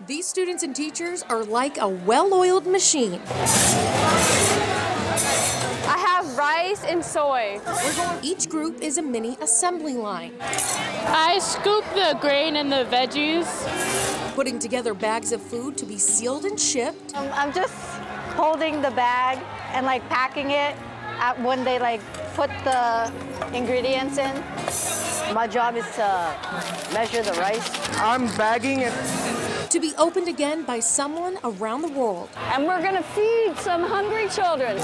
These students and teachers are like a well-oiled machine. I have rice and soy. Each group is a mini assembly line, I scoop the grain and the veggies. putting together bags of food to be sealed and shipped. Um, I'm just holding the bag and like packing it at when they like put the ingredients in. My job is to measure the rice. I'm bagging it. To be opened again by someone around the world. And we're gonna feed some hungry children.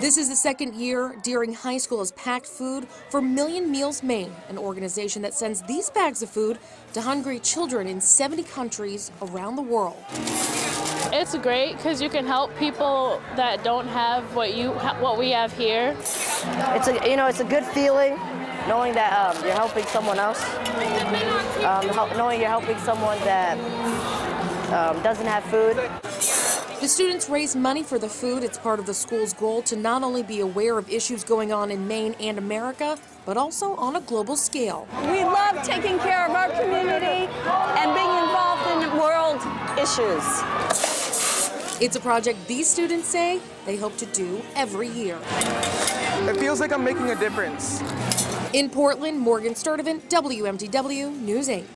This is the second year Deering High School has packed food for Million Meals Maine, an organization that sends these bags of food to hungry children in 70 countries around the world. It's great because you can help people that don't have what you what we have here. It's a you know it's a good feeling knowing that um, you're helping someone else. Um, hel- knowing you're helping someone that um, doesn't have food. The students raise money for the food. It's part of the school's goal to not only be aware of issues going on in Maine and America, but also on a global scale. We love taking care of our community and being involved in world issues. It's a project these students say they hope to do every year. It feels like I'm making a difference. In Portland, Morgan Sturdivant, WMTW News 8.